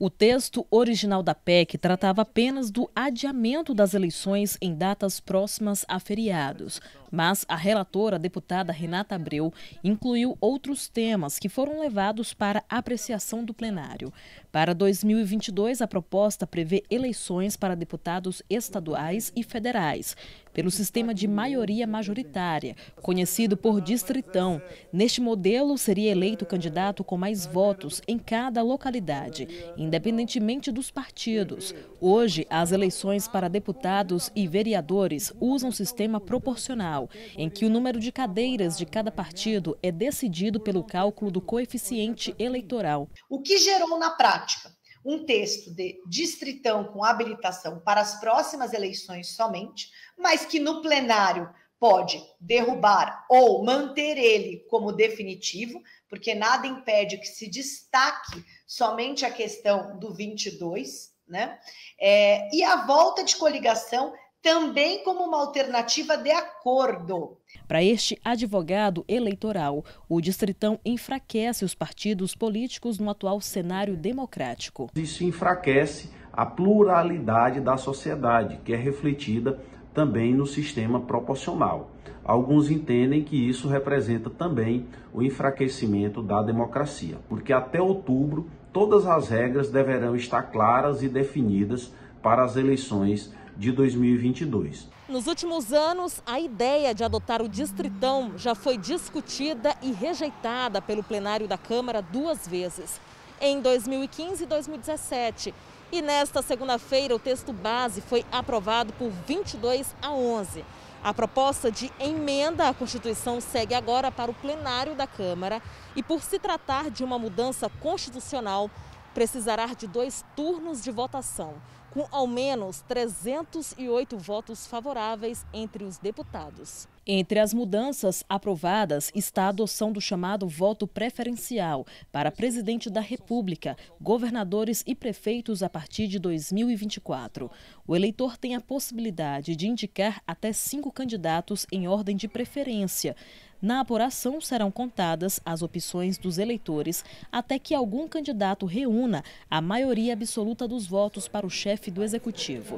O texto original da PEC tratava apenas do adiamento das eleições em datas próximas a feriados, mas a relatora, a deputada Renata Abreu, incluiu outros temas que foram levados para apreciação do plenário. Para 2022, a proposta prevê eleições para deputados estaduais e federais, pelo sistema de maioria majoritária, conhecido por distritão. Neste modelo, seria eleito o candidato com mais votos em cada localidade, independentemente dos partidos. Hoje, as eleições para deputados e vereadores usam sistema proporcional, em que o número de cadeiras de cada partido é decidido pelo cálculo do coeficiente eleitoral. O que gerou na prática? Um texto de distritão com habilitação para as próximas eleições somente, mas que no plenário pode derrubar ou manter ele como definitivo, porque nada impede que se destaque somente a questão do 22, né? É, e a volta de coligação também como uma alternativa de acordo. Para este advogado eleitoral, o distritão enfraquece os partidos políticos no atual cenário democrático. Isso enfraquece a pluralidade da sociedade, que é refletida também no sistema proporcional. Alguns entendem que isso representa também o enfraquecimento da democracia, porque até outubro todas as regras deverão estar claras e definidas para as eleições de 2022. Nos últimos anos, a ideia de adotar o distritão já foi discutida e rejeitada pelo plenário da Câmara duas vezes, em 2015 e 2017. E nesta segunda-feira, o texto base foi aprovado por 22 a 11. A proposta de emenda à Constituição segue agora para o plenário da Câmara e, por se tratar de uma mudança constitucional, precisará de dois turnos de votação, com ao menos 308 votos favoráveis entre os deputados. Entre as mudanças aprovadas está a adoção do chamado voto preferencial para presidente da República, governadores e prefeitos a partir de 2024. O eleitor tem a possibilidade de indicar até cinco candidatos em ordem de preferência. Na apuração serão contadas as opções dos eleitores até que algum candidato reúna a maioria absoluta dos votos para o chefe do executivo.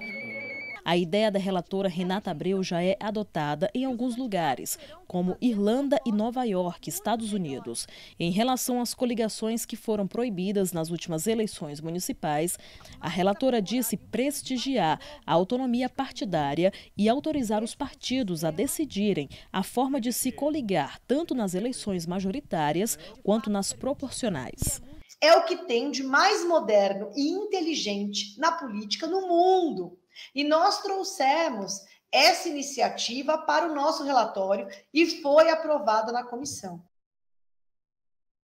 A ideia da relatora Renata Abreu já é adotada em alguns lugares, como Irlanda e Nova York, Estados Unidos. Em relação às coligações que foram proibidas nas últimas eleições municipais, a relatora disse prestigiar a autonomia partidária e autorizar os partidos a decidirem a forma de se coligar tanto nas eleições majoritárias quanto nas proporcionais é o que tem de mais moderno e inteligente na política no mundo. E nós trouxemos essa iniciativa para o nosso relatório e foi aprovada na comissão.